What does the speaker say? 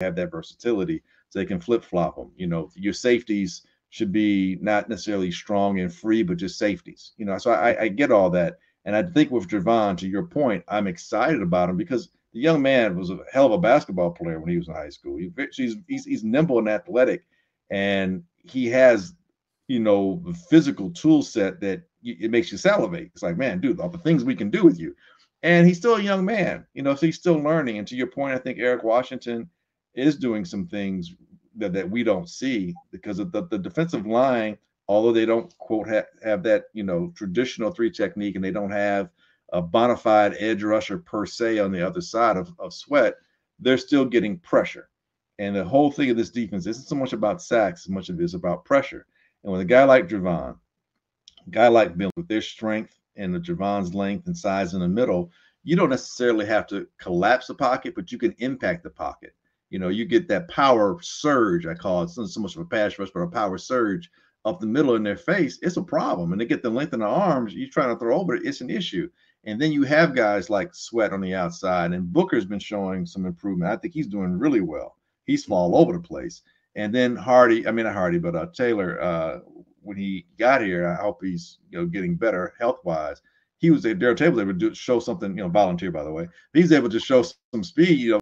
have that versatility so they can flip flop them. You know, your safeties should be not necessarily strong and free, but just safeties. You know, so I, I get all that. And I think with Gervon, to your point, I'm excited about him because the young man was a hell of a basketball player when he was in high school. He, he's, he's, he's nimble and athletic, and he has, you know, the physical tool set that it makes you salivate. It's like, man, dude, all the things we can do with you. And he's still a young man, you know, so he's still learning. And to your point, I think Eric Washington is doing some things that, that we don't see because of the, the defensive line, although they don't quote ha- have that, you know, traditional three technique and they don't have a bona fide edge rusher per se on the other side of, of sweat, they're still getting pressure. And the whole thing of this defense isn't so much about sacks as much of it is about pressure. And with a guy like Gervon, a guy like Bill, with their strength and the Gervon's length and size in the middle, you don't necessarily have to collapse the pocket, but you can impact the pocket. You know, you get that power surge, I call it. It's not so much of a pass rush, but a power surge up the middle in their face. It's a problem. And they get the length in the arms, you're trying to throw over it, it's an issue. And then you have guys like Sweat on the outside, and Booker's been showing some improvement. I think he's doing really well. He's fall over the place. And then Hardy, I mean not Hardy, but uh, Taylor, uh, when he got here, I hope he's you know getting better health wise. He was there. Taylor able to do, show something, you know, volunteer by the way. He's able to show some speed, you know,